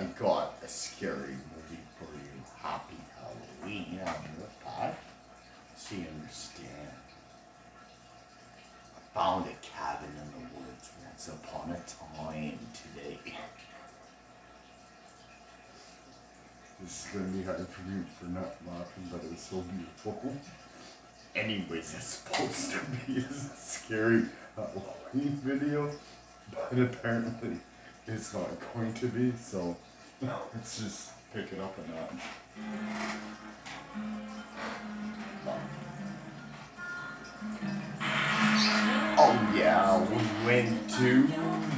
I got a scary movie for you. Happy Halloween on your pod. So you understand. I found a cabin in the woods once upon a time today. This is gonna be hard for me for not laughing, but it was so beautiful. Anyways, it's supposed to be a scary Halloween video, but apparently it's not going to be, so let's just pick it up a notch. Oh yeah, we went to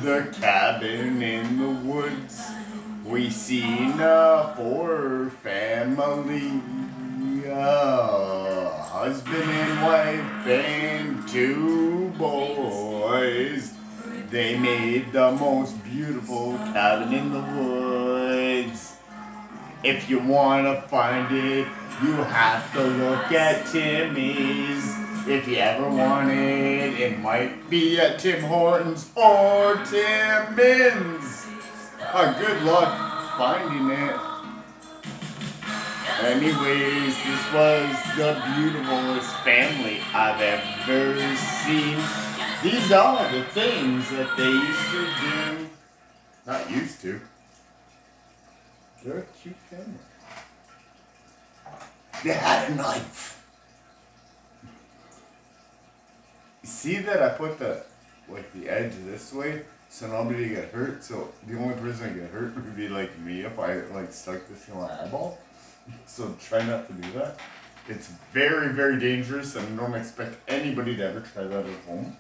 the cabin in the woods. We seen a four family, uh, husband and wife and two boys. They made the most beautiful cabin in the woods. If you wanna find it, you have to look at Timmy's. If you ever want it, it might be at Tim Hortons or Timmins. Uh, good luck finding it. Anyways, this was the beautifulest family I've ever seen. These are the things that they used to do. Not used to. They're a cute family. They had a knife. See that I put the like the edge this way so nobody get hurt. So the only person that get hurt would be like me if I like stuck this in my eyeball. So try not to do that. It's very very dangerous and don't expect anybody to ever try that at home.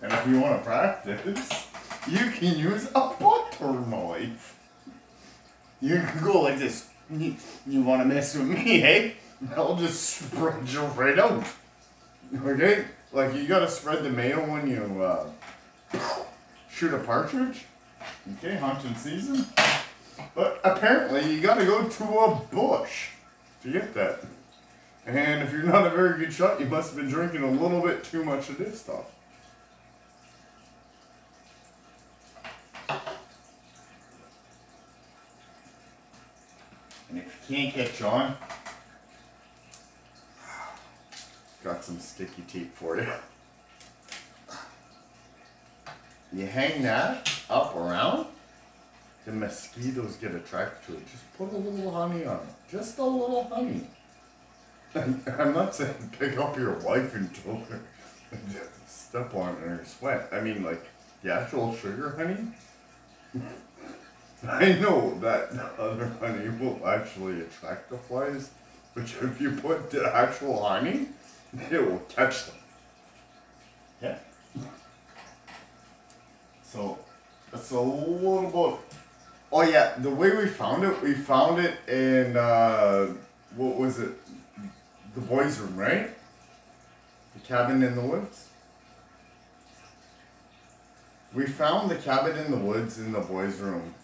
And if you want to practice, you can use a butter knife. You can go like this. You, want to mess with me, hey? I'll just spread you right out. Okay? Like you gotta spread the mayo when you uh, shoot a partridge. Okay, hunting season. But apparently you gotta go to a bush to get that. And if you're not a very good shot, you must have been drinking a little bit too much of this stuff. And if you can't catch on, got some sticky tape for you. You hang that up around, the mosquitoes get attracted to it. Just put a little honey on it. Just a little honey. I'm not saying pick up your wife and choke her, step on her sweat. I mean, like the actual sugar honey. I know that other honey will actually attract the flies, but if you put the actual honey, it will catch them. Yeah. So that's a little bit. Oh yeah, the way we found it, we found it in uh, what was it? The boys' room, right? The cabin in the woods. We found the cabin in the woods in the boys' room.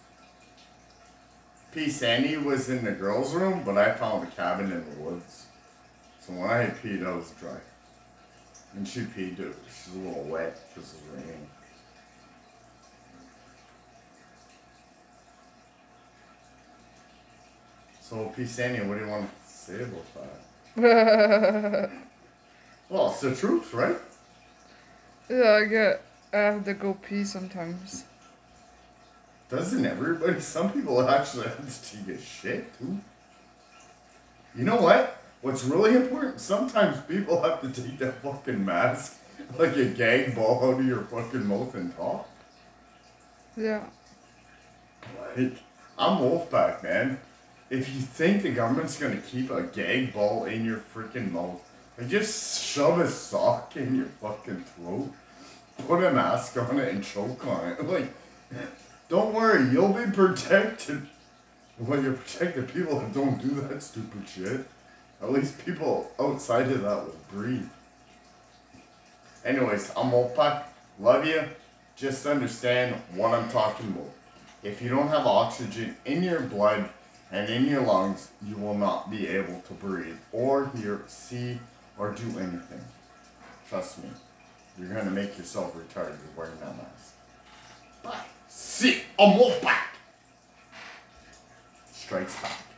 P. Sandy was in the girls' room, but I found the cabin in the woods. So when I peed, I was dry. And she peed too. She's a little wet because it's raining. So, P. Sandy, what do you want to say about that? well, it's the truth, right? Yeah, I get. I have to go pee sometimes. Doesn't everybody? Some people actually have to take a shit too. You know what? What's really important? Sometimes people have to take that fucking mask like a gag ball out of your fucking mouth and talk. Yeah. Like, I'm Wolfpack, man. If you think the government's gonna keep a gag ball in your freaking mouth, like just shove a sock in your fucking throat, put a mask on it, and choke on it. Like, don't worry, you'll be protected. Well, you're protected. People that don't do that stupid shit. At least people outside of that will breathe. Anyways, I'm Wolfpack. Love you. Just understand what I'm talking about. If you don't have oxygen in your blood and in your lungs, you will not be able to breathe or hear, see, or do anything. Trust me. You're gonna make yourself retarded wearing that mask. Bye sit, or more back. Straight back.